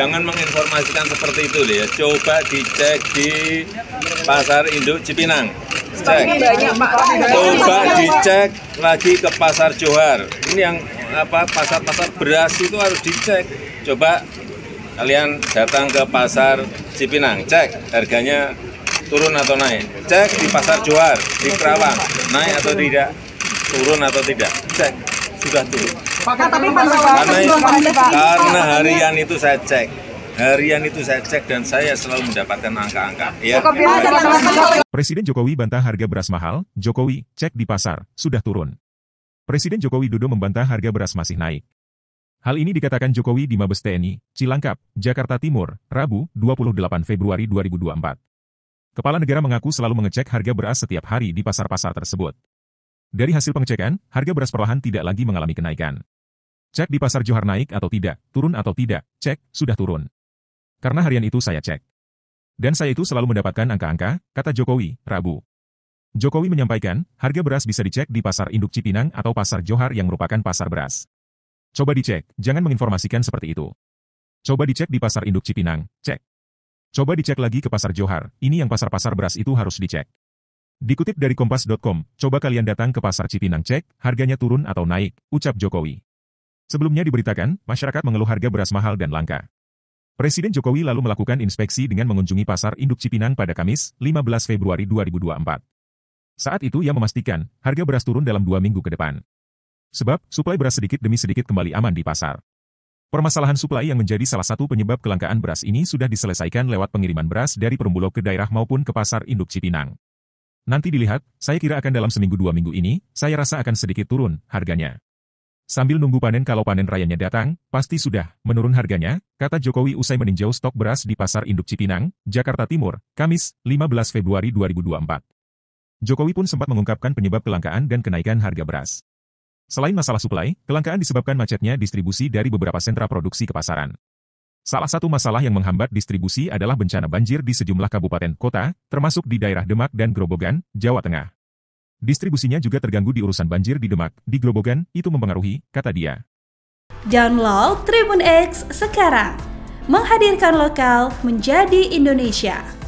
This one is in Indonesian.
jangan menginformasikan seperti itu ya. Coba dicek di Pasar Induk Cipinang. Cek. Coba dicek lagi ke Pasar Johar. Ini yang apa pasar-pasar beras itu harus dicek. Coba kalian datang ke Pasar Cipinang, cek harganya turun atau naik. Cek di Pasar Johar, di Kerawang, naik atau tidak, turun atau tidak. Cek, sudah turun. Karena, karena harian itu saya cek. Harian itu saya cek dan saya selalu mendapatkan angka-angka. Ya. Ya. Presiden Jokowi bantah harga beras mahal, Jokowi, cek di pasar, sudah turun. Presiden Joko Widodo membantah harga beras masih naik. Hal ini dikatakan Jokowi di Mabes TNI, Cilangkap, Jakarta Timur, Rabu, 28 Februari 2024. Kepala negara mengaku selalu mengecek harga beras setiap hari di pasar-pasar tersebut. Dari hasil pengecekan, harga beras perlahan tidak lagi mengalami kenaikan. Cek di pasar Johar naik atau tidak, turun atau tidak, cek, sudah turun. Karena harian itu saya cek. Dan saya itu selalu mendapatkan angka-angka, kata Jokowi, Rabu. Jokowi menyampaikan, harga beras bisa dicek di Pasar Induk Cipinang atau Pasar Johar yang merupakan pasar beras. Coba dicek, jangan menginformasikan seperti itu. Coba dicek di Pasar Induk Cipinang, cek. Coba dicek lagi ke Pasar Johar, ini yang pasar-pasar beras itu harus dicek. Dikutip dari Kompas.com, coba kalian datang ke Pasar Cipinang cek, harganya turun atau naik, ucap Jokowi. Sebelumnya diberitakan, masyarakat mengeluh harga beras mahal dan langka. Presiden Jokowi lalu melakukan inspeksi dengan mengunjungi Pasar Induk Cipinang pada Kamis, 15 Februari 2024. Saat itu ia memastikan, harga beras turun dalam dua minggu ke depan. Sebab, suplai beras sedikit demi sedikit kembali aman di pasar. Permasalahan suplai yang menjadi salah satu penyebab kelangkaan beras ini sudah diselesaikan lewat pengiriman beras dari Perumbulok ke daerah maupun ke Pasar Induk Cipinang. Nanti dilihat, saya kira akan dalam seminggu dua minggu ini, saya rasa akan sedikit turun harganya. Sambil nunggu panen kalau panen rayanya datang, pasti sudah menurun harganya, kata Jokowi usai meninjau stok beras di Pasar Induk Cipinang, Jakarta Timur, Kamis, 15 Februari 2024. Jokowi pun sempat mengungkapkan penyebab kelangkaan dan kenaikan harga beras. Selain masalah suplai, kelangkaan disebabkan macetnya distribusi dari beberapa sentra produksi ke pasaran. Salah satu masalah yang menghambat distribusi adalah bencana banjir di sejumlah kabupaten kota, termasuk di daerah Demak dan Grobogan, Jawa Tengah. Distribusinya juga terganggu di urusan banjir di Demak, di Grobogan, itu mempengaruhi, kata dia. Download Tribun X sekarang. Menghadirkan lokal menjadi Indonesia.